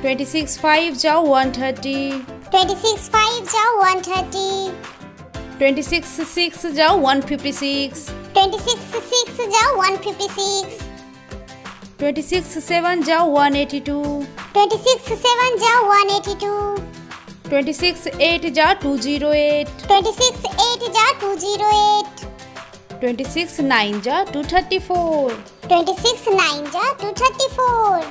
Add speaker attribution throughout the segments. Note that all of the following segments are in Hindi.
Speaker 1: ट्वेंटी सिक्स फाइव जाओ one thirty
Speaker 2: twenty six five जाओ one thirty
Speaker 1: twenty six six जाओ one fifty six
Speaker 2: twenty six six जाओ one fifty six
Speaker 1: twenty six seven जाओ one eighty two
Speaker 2: twenty six seven जाओ one eighty two
Speaker 1: twenty six eight जाओ two zero eight
Speaker 2: twenty six eight जाओ two zero eight
Speaker 1: twenty six nine जाओ two thirty four
Speaker 2: twenty six nine जाओ two thirty four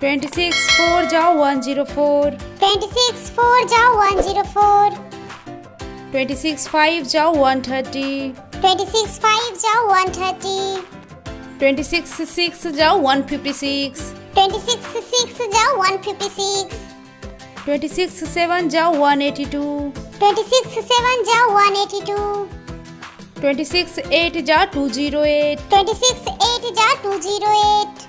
Speaker 1: twenty six four जाओ one zero four
Speaker 2: twenty six four जाओ one zero four
Speaker 1: twenty six five जाओ one thirty
Speaker 2: twenty six five जाओ one thirty
Speaker 1: twenty six six जाओ one fifty six
Speaker 2: twenty six six जाओ one fifty six
Speaker 1: twenty six seven जाओ one eighty two
Speaker 2: twenty six seven जाओ one eighty two
Speaker 1: twenty six eight जाओ two zero eight
Speaker 2: twenty six eight जाओ two zero eight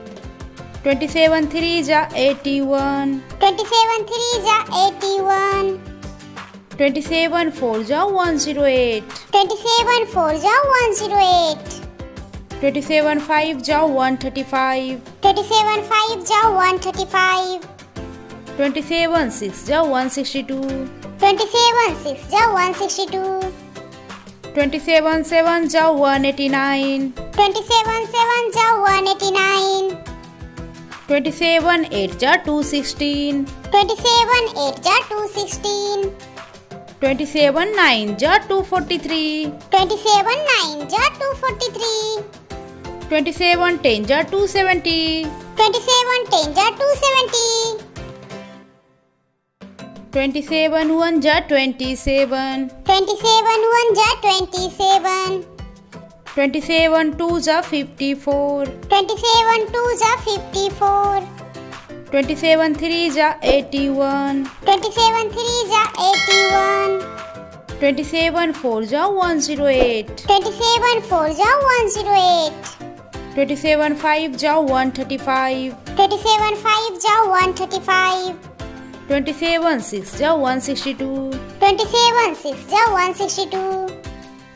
Speaker 1: twenty seven three जा eighty one
Speaker 2: twenty seven three जा eighty one
Speaker 1: twenty seven four जा one zero eight
Speaker 2: twenty seven four जा one zero eight
Speaker 1: twenty seven five जा one thirty five
Speaker 2: twenty seven five जा one thirty five
Speaker 1: twenty seven six जा one sixty two twenty
Speaker 2: seven six जा one sixty two
Speaker 1: twenty seven seven जा one eighty nine
Speaker 2: twenty seven seven जा one eighty nine
Speaker 1: twenty seven eight जा two sixteen
Speaker 2: twenty seven eight जा two sixteen
Speaker 1: twenty seven nine जा two forty three
Speaker 2: twenty seven nine जा two forty three
Speaker 1: twenty seven ten जा two seventy twenty
Speaker 2: seven ten जा two seventy
Speaker 1: twenty seven one जा twenty seven
Speaker 2: twenty seven one जा twenty seven
Speaker 1: twenty seven two ज़ा fifty four
Speaker 2: twenty seven two ज़ा fifty four
Speaker 1: twenty seven three ज़ा eighty one
Speaker 2: twenty seven three ज़ा eighty one
Speaker 1: twenty seven four ज़ा one zero eight
Speaker 2: twenty seven four ज़ा one zero eight
Speaker 1: twenty seven five जाओ one thirty five
Speaker 2: twenty seven five जाओ one thirty five
Speaker 1: twenty seven six जाओ one sixty two
Speaker 2: twenty seven six जाओ वन सिक्सटी टू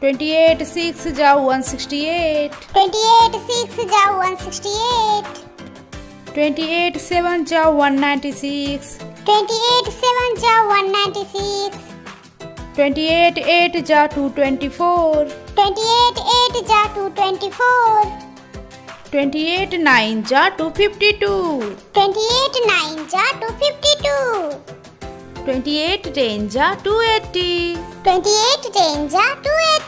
Speaker 1: 28 6 जाओ 168
Speaker 2: 28 6 जाओ 168
Speaker 1: 28 7 जाओ 196
Speaker 2: 28 7 जाओ 196
Speaker 1: 28 8 जाओ 224
Speaker 2: 28 8 जाओ 224
Speaker 1: 28 9 जा 252
Speaker 2: 28 9 जा 252
Speaker 1: 28 10 जा 280
Speaker 2: 28 10 जा 280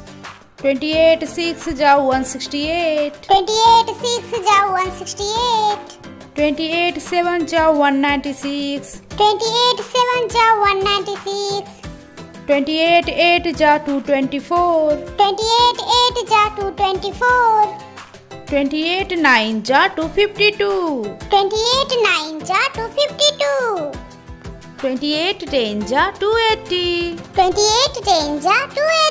Speaker 1: 28 6 जाओ 168
Speaker 2: 28 6 जाओ 168
Speaker 1: 28 7 जाओ 196
Speaker 2: 28 7 जाओ 196
Speaker 1: 28 8 जा 224
Speaker 2: 28 8 जा 224
Speaker 1: 28 9 जा 252
Speaker 2: 28 9 जा 252
Speaker 1: 28 10 जा 280
Speaker 2: 28 10 जा 280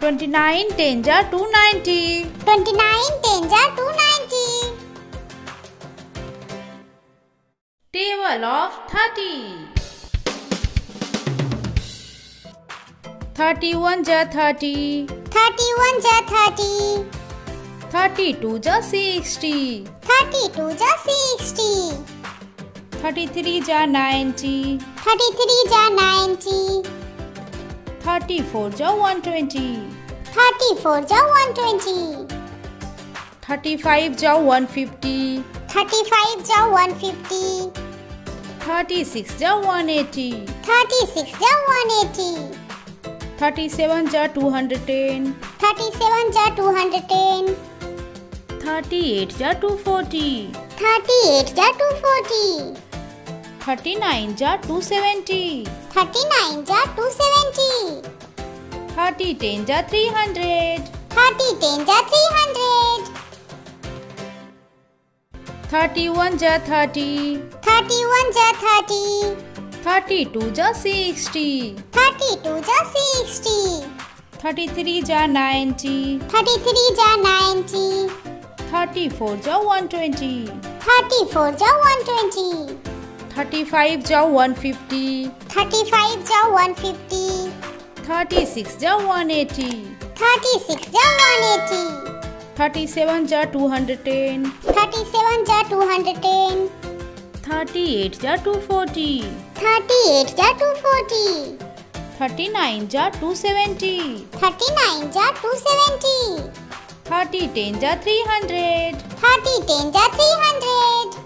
Speaker 1: ट्वेंटी नाइन टेन जा two ninety
Speaker 2: twenty nine ten जा टू नाइन्टी
Speaker 1: थर्टी जा थर्टी
Speaker 2: थर्टी जा थर्टी
Speaker 1: थर्टी टू जा सिक्सटी
Speaker 2: थर्टी टू जा सिक्सटी
Speaker 1: थर्टी जा नाइन्टी
Speaker 2: थर्टी जा
Speaker 1: 34 जा 120
Speaker 2: 34 जा 120
Speaker 1: 35 जा 150
Speaker 2: 35 जा 150
Speaker 1: 36 जा 180
Speaker 2: 36 जा 180
Speaker 1: 37 जा 210
Speaker 2: 37 जा 210
Speaker 1: 38 जा 240
Speaker 2: 38 जा 240
Speaker 1: 39 जा 270
Speaker 2: 39 जा 270
Speaker 1: 30 10 जा 300
Speaker 2: 30 10 जा 300
Speaker 1: 31 जा 30
Speaker 2: 31 जा 30
Speaker 1: 32 जा 60
Speaker 2: 32 जा 60
Speaker 1: 33 जा 90
Speaker 2: 33 जा 90
Speaker 1: 34 जा 120
Speaker 2: 34 जा 120
Speaker 1: थर्टी फाइव जाओ वन फिफ्टी
Speaker 2: थर्टी फाइव जाओ वन फिफ्टी
Speaker 1: थर्टी सिक्स जाओ वन एटी
Speaker 2: थर्टी सिक्स जाओ वन एटी
Speaker 1: थर्टी सेवन जाओ two hundred ten
Speaker 2: thirty seven जाओ two hundred ten
Speaker 1: thirty eight जाओ टू फोर्टी
Speaker 2: थर्टी एट जाओ टू फोर्टी
Speaker 1: थर्टी नाइन जा टू सेवेंटी
Speaker 2: थर्टी नाइन जा टू सेवेंटी
Speaker 1: थर्टी टेन जा थ्री हंड्रेड
Speaker 2: थर्टी टेन जा थ्री हंड्रेड